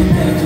you.